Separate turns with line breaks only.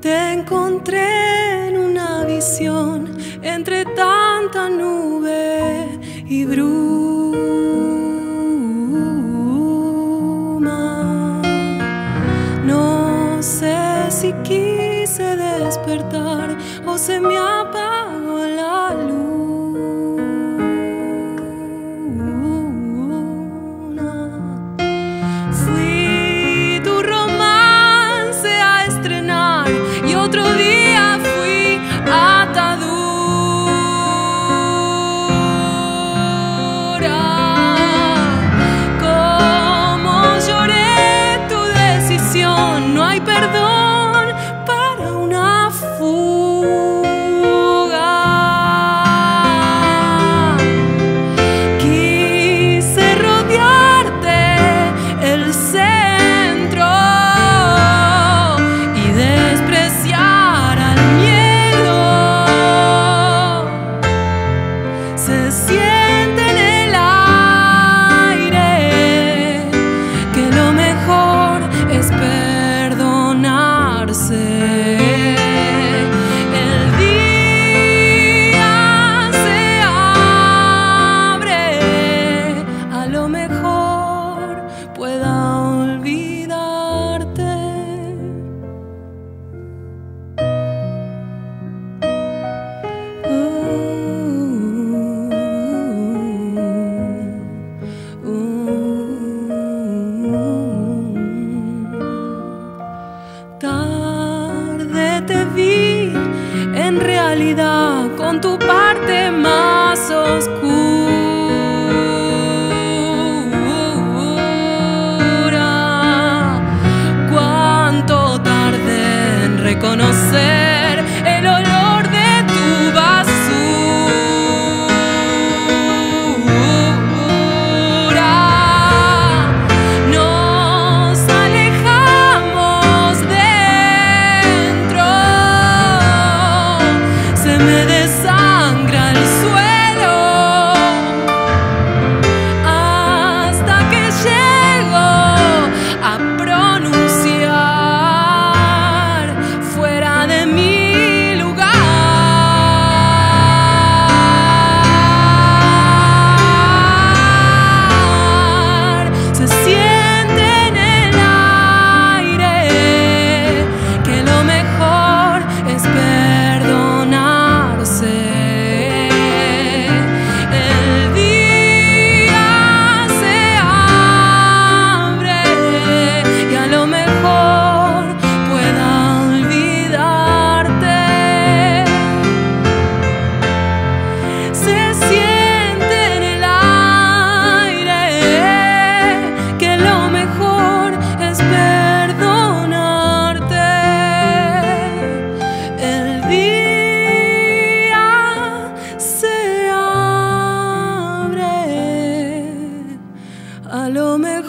Te encontré en una visión entre tanta nube y bruma. No sé si quise despertar o se me apagó la luna. Con tu parte más oscura. Cuánto tarde en reconocer Salome